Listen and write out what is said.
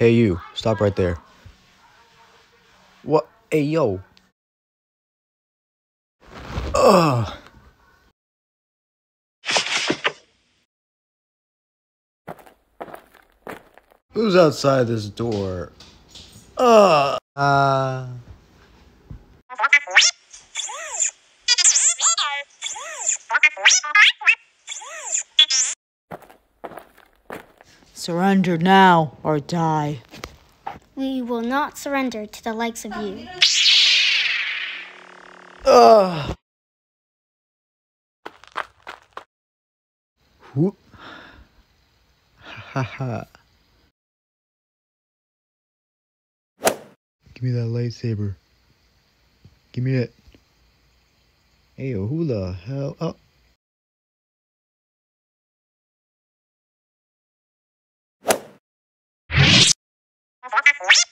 Hey, you. Stop right there. What? Hey, yo. Ugh. Who's outside this door? Ugh. Uh. Surrender now or die. We will not surrender to the likes of you. Ugh. Whoop. Ha ha. Give me that lightsaber. Give me it. Hey, who the hell? Oh. Yes.